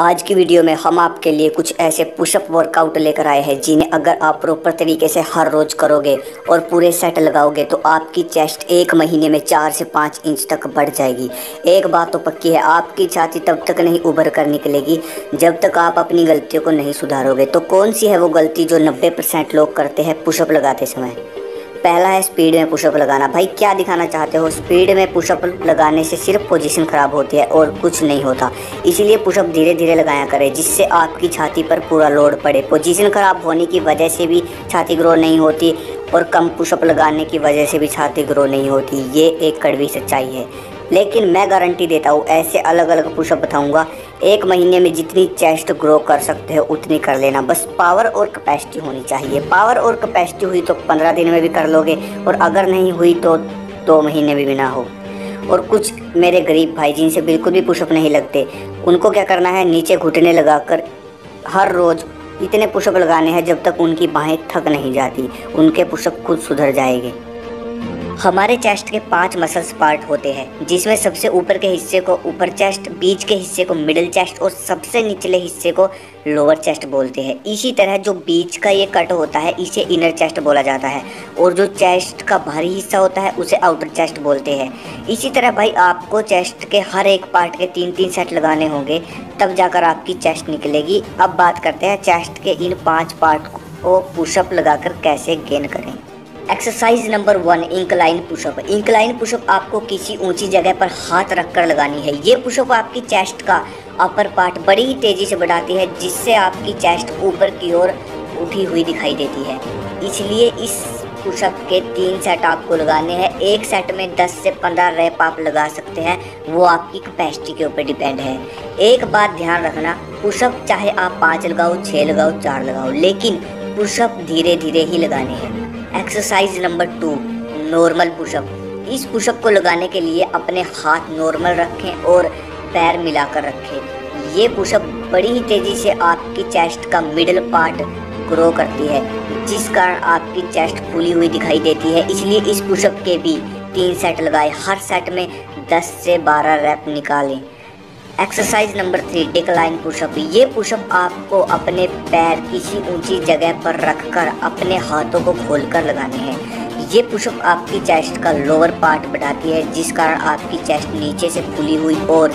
आज की वीडियो में हम आपके लिए कुछ ऐसे पुशअप वर्कआउट लेकर आए हैं, जिन्हें अगर आप प्रॉपर तरीके से हर रोज करोगे और पूरे सेट लगाओगे तो आपकी चेस्ट एक महीने में चार से पाँच इंच तक बढ़ जाएगी। एक बात तो पक्की है, आपकी छाती तब तक नहीं उभर कर निकलेगी, जब तक आप अपनी गलतियों को नहीं सुधारोगे। तो कौन सी है वो गलती जो नब्बे लोग करते हैं पुशअप लगाते समय? पहला है स्पीड में पुशअप लगाना। भाई, क्या दिखाना चाहते हो? स्पीड में पुशअप लगाने से सिर्फ़ पोजीशन ख़राब होती है और कुछ नहीं होता। इसीलिए पुशअप धीरे धीरे लगाया करें, जिससे आपकी छाती पर पूरा लोड पड़े। पोजीशन ख़राब होने की वजह से भी छाती ग्रो नहीं होती और कम पुशअप लगाने की वजह से भी छाती ग्रो नहीं होती। ये एक कड़वी सच्चाई है। लेकिन मैं गारंटी देता हूँ, ऐसे अलग अलग पुशअप बताऊँगा। एक महीने में जितनी चेस्ट ग्रो कर सकते हो, उतनी कर लेना। बस पावर और कैपेसिटी होनी चाहिए। पावर और कैपेसिटी हुई तो पंद्रह दिन में भी कर लोगे, और अगर नहीं हुई तो दो महीने भी बिना हो। और कुछ मेरे गरीब भाई जिनसे बिल्कुल भी पुशअप नहीं लगते, उनको क्या करना है? नीचे घुटने लगाकर हर रोज़ इतने पुशअप लगाने हैं जब तक उनकी बाहें थक नहीं जाती। उनके पुशअप खुद सुधर जाएँगे। हमारे चेस्ट के पाँच मसल्स पार्ट होते हैं, जिसमें सबसे ऊपर के हिस्से को ऊपर चेस्ट बीच के हिस्से को मिडिल चेस्ट और सबसे निचले हिस्से को लोअर चेस्ट बोलते हैं। इसी तरह जो बीच का ये कट होता है, इसे इनर चेस्ट बोला जाता है। और जो चेस्ट का भारी हिस्सा होता है, उसे आउटर चेस्ट बोलते हैं। इसी तरह भाई आपको चेस्ट के हर एक पार्ट के तीन तीन सेट लगाने होंगे, तब जाकर आपकी चेस्ट निकलेगी। अब बात करते हैं चेस्ट के इन पाँच पार्ट को पुशअप लगाकर कैसे गेन करें। Exercise number one incline pushup incline pushup आपको किसी ऊँची जगह पर हाथ रखकर लगानी है। ये पुशअप आपकी चेस्ट का अपर पार्ट बड़ी ही तेज़ी से बढ़ाती है, जिससे आपकी चेस्ट ऊपर की ओर उठी हुई दिखाई देती है। इसलिए इस पुशअप के तीन सेट आपको लगाने हैं। एक सेट में 10 से 15 रैप आप लगा सकते हैं। वो आपकी कैपेसिटी के ऊपर डिपेंड है। एक बात ध्यान रखना पुशअप चाहे आप पाँच लगाओ छः लगाओ, चार लगाओ, लेकिन पुशअप धीरे धीरे ही लगाने हैं। Exercise number two normal pushup इस पुशअप को लगाने के लिए अपने हाथ नॉर्मल रखें और पैर मिलाकर रखें। ये पुशअप बड़ी ही तेज़ी से आपकी चेस्ट का मिडल पार्ट ग्रो करती है, जिस कारण आपकी चेस्ट फूली हुई दिखाई देती है। इसलिए इस पुशअप के भी तीन सेट लगाए। हर सेट में 10 से 12 रैप निकालें। Exercise number three decline pushup ये पुशअप आपको अपने पैर किसी ऊँची जगह पर रखकर अपने हाथों को खोलकर लगाने हैं। ये पुशअप आपकी चेस्ट का लोअर पार्ट बढ़ाती है, जिस कारण आपकी चेस्ट नीचे से फुली हुई और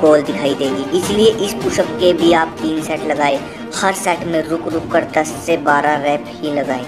गोल दिखाई देगी। इसलिए इस पुशअप के भी आप तीन सेट लगाए। हर सेट में रुक रुक कर दस से बारह रैप ही लगाएँ।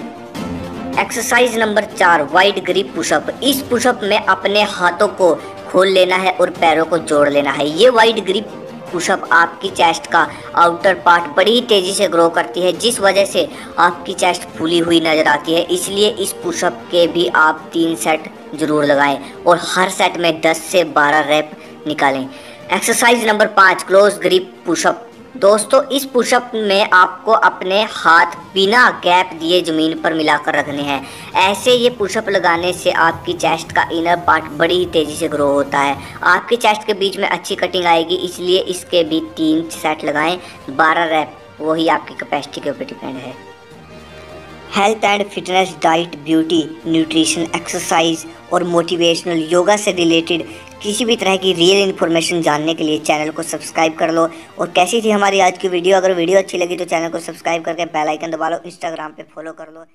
एक्सरसाइज नंबर चार वाइड ग्रिप पुशअप इस पुशअप में अपने हाथों को खोल लेना है और पैरों को जोड़ लेना है। ये वाइड ग्रिप पुशअप आपकी चेस्ट का आउटर पार्ट बड़ी तेज़ी से ग्रो करती है, जिस वजह से आपकी चेस्ट फूली हुई नज़र आती है। इसलिए इस पुशअप के भी आप तीन सेट ज़रूर लगाएँ और हर सेट में 10 से 12 रैप निकालें। एक्सरसाइज नंबर पाँच क्लोज ग्रिप पुशअप दोस्तों, इस पुशअप में आपको अपने हाथ बिना गैप दिए ज़मीन पर मिलाकर रखने हैं। ऐसे ये पुशअप लगाने से आपकी चेस्ट का इनर पार्ट बड़ी ही तेज़ी से ग्रो होता है। आपकी चेस्ट के बीच में अच्छी कटिंग आएगी, इसलिए इसके भी तीन सेट लगाएँ। बारह रैप, वही आपकी कैपेसिटी के ऊपर डिपेंड है। Health and fitness diet, beauty, nutrition, exercise और मोटिवेशनल योगा से रिलेटेड किसी भी तरह की रियल इन्फॉर्मेशन जानने के लिए चैनल को सब्सक्राइब कर लो। और कैसी थी हमारी आज की वीडियो अगर वीडियो अच्छी लगी तो चैनल को सब्सक्राइब करके बेल आइकन दबा लो इंस्टाग्राम पे फॉलो कर लो।